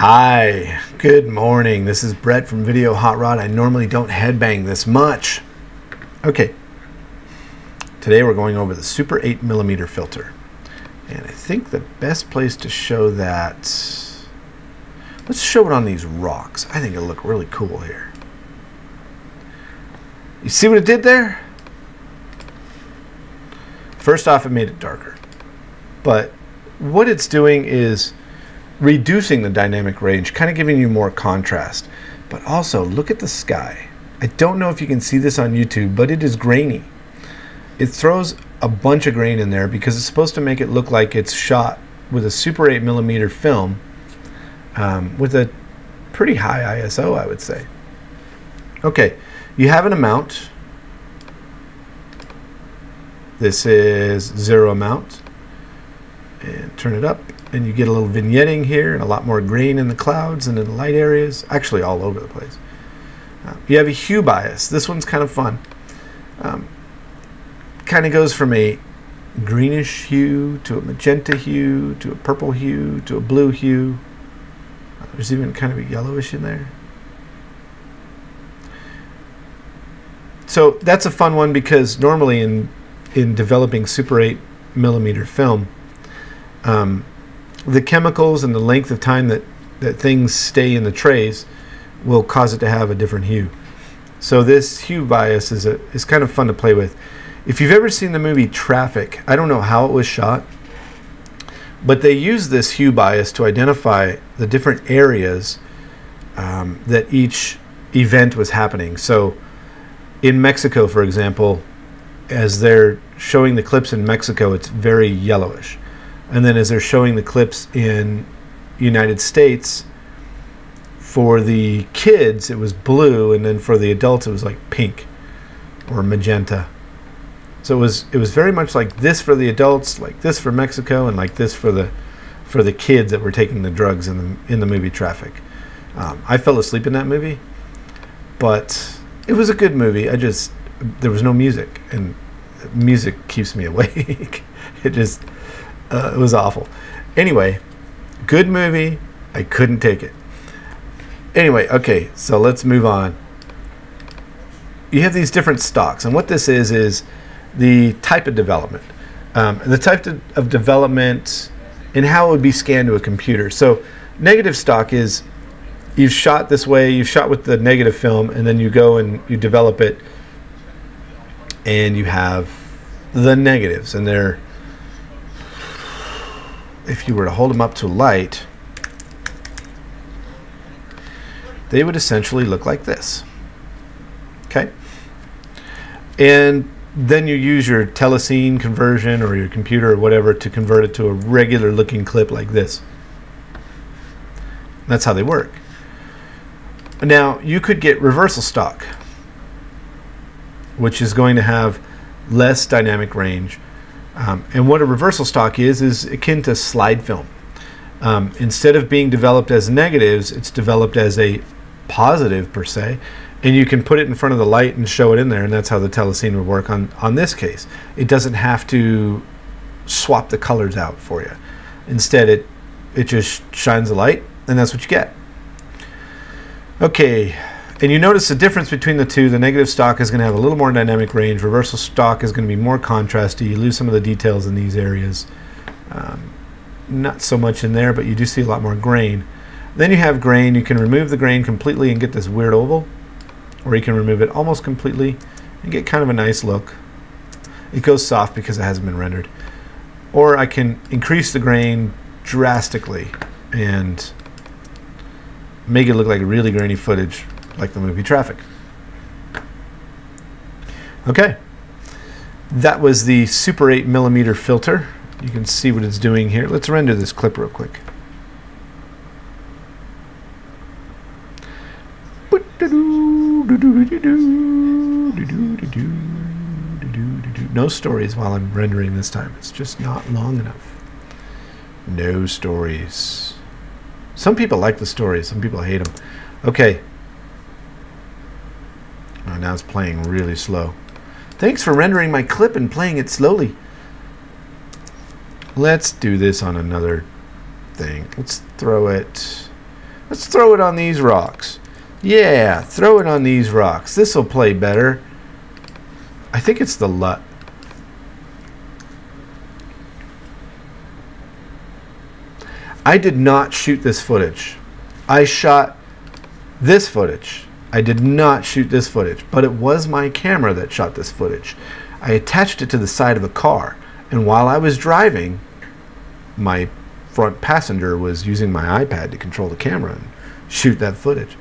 Hi, good morning. This is Brett from Video Hot Rod. I normally don't headbang this much. Okay, today we're going over the Super 8 millimeter filter. And I think the best place to show that, let's show it on these rocks. I think it'll look really cool here. You see what it did there? First off, it made it darker. But what it's doing is reducing the dynamic range, kind of giving you more contrast. But also, look at the sky. I don't know if you can see this on YouTube, but it is grainy. It throws a bunch of grain in there because it's supposed to make it look like it's shot with a Super 8 millimeter film um, with a pretty high ISO, I would say. Okay, you have an amount. This is zero amount. And turn it up and you get a little vignetting here and a lot more grain in the clouds and in the light areas, actually all over the place. Uh, you have a hue bias. This one's kind of fun. Um, kind of goes from a greenish hue to a magenta hue to a purple hue to a blue hue. Uh, there's even kind of a yellowish in there. So that's a fun one because normally in in developing Super 8 millimeter film, um, the chemicals and the length of time that, that things stay in the trays will cause it to have a different hue. So this hue bias is, a, is kind of fun to play with. If you've ever seen the movie Traffic, I don't know how it was shot, but they use this hue bias to identify the different areas um, that each event was happening. So in Mexico, for example, as they're showing the clips in Mexico, it's very yellowish and then as they're showing the clips in United States for the kids it was blue and then for the adults it was like pink or magenta. So it was it was very much like this for the adults like this for Mexico and like this for the for the kids that were taking the drugs in the in the movie Traffic. Um, I fell asleep in that movie but it was a good movie. I just there was no music and music keeps me awake. It just uh, it was awful. Anyway, good movie. I couldn't take it. Anyway, okay, so let's move on. You have these different stocks, and what this is is the type of development, um, the type of development, and how it would be scanned to a computer. So, negative stock is you've shot this way, you've shot with the negative film, and then you go and you develop it, and you have the negatives, and they're if you were to hold them up to light, they would essentially look like this. Okay? And then you use your telecine conversion or your computer or whatever to convert it to a regular looking clip like this. That's how they work. Now, you could get reversal stock, which is going to have less dynamic range um, and what a reversal stock is, is akin to slide film. Um, instead of being developed as negatives, it's developed as a positive per se, and you can put it in front of the light and show it in there, and that's how the telecine would work on, on this case. It doesn't have to swap the colors out for you. Instead, it, it just shines the light, and that's what you get. Okay, and you notice the difference between the two. The negative stock is going to have a little more dynamic range. Reversal stock is going to be more contrasty. You lose some of the details in these areas. Um, not so much in there, but you do see a lot more grain. Then you have grain. You can remove the grain completely and get this weird oval, or you can remove it almost completely and get kind of a nice look. It goes soft because it hasn't been rendered. Or I can increase the grain drastically and make it look like really grainy footage like the movie Traffic. Okay, that was the Super 8 millimeter filter. You can see what it's doing here. Let's render this clip real quick. No stories while I'm rendering this time. It's just not long enough. No stories. Some people like the stories, some people hate them. Okay, now it's playing really slow. Thanks for rendering my clip and playing it slowly. Let's do this on another thing. Let's throw it. Let's throw it on these rocks. Yeah, throw it on these rocks. This will play better. I think it's the LUT. I did not shoot this footage. I shot this footage. I did not shoot this footage, but it was my camera that shot this footage. I attached it to the side of a car, and while I was driving, my front passenger was using my iPad to control the camera and shoot that footage.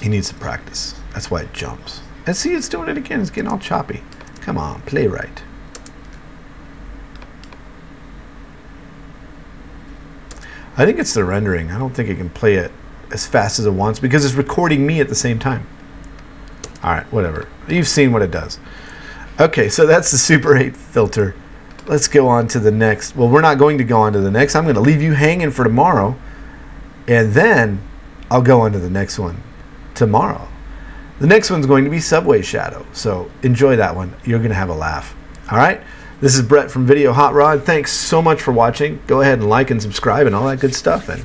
He needs some practice. That's why it jumps. And see, it's doing it again. It's getting all choppy. Come on, play right. I think it's the rendering. I don't think it can play it as fast as it wants because it's recording me at the same time. All right, whatever. You've seen what it does. Okay, so that's the Super 8 filter. Let's go on to the next. Well, we're not going to go on to the next. I'm going to leave you hanging for tomorrow. And then I'll go on to the next one tomorrow. The next one's going to be Subway Shadow. So enjoy that one. You're going to have a laugh. All right? This is Brett from Video Hot Rod. Thanks so much for watching. Go ahead and like and subscribe and all that good stuff. And